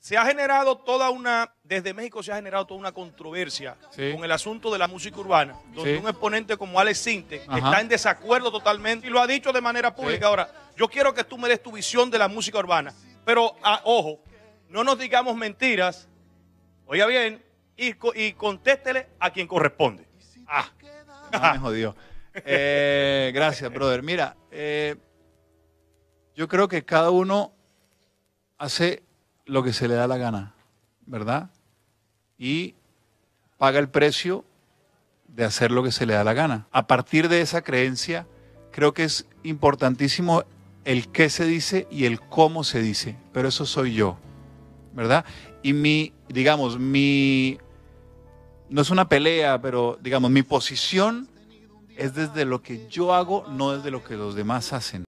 se ha generado toda una, desde México se ha generado toda una controversia Sí. con el asunto de la música urbana, donde Sí. un exponente como Alex Sinte Ajá. está en desacuerdo totalmente y lo ha dicho de manera pública. Ahora, yo quiero que tú me des tu visión de la música urbana, pero ah, ojo, no nos digamos mentiras, oiga bien, y, y contéstele a quien corresponde. Ah, Ah, me jodió. Eh, gracias, brother. Mira, eh, yo creo que cada uno hace lo que se le da la gana, ¿verdad? Y paga el precio de hacer lo que se le da la gana. A partir de esa creencia, creo que es importantísimo el qué se dice y el cómo se dice, pero eso soy yo, ¿verdad? Y mi, digamos, mi, no es una pelea, pero digamos, mi posición es desde lo que yo hago, no desde lo que los demás hacen.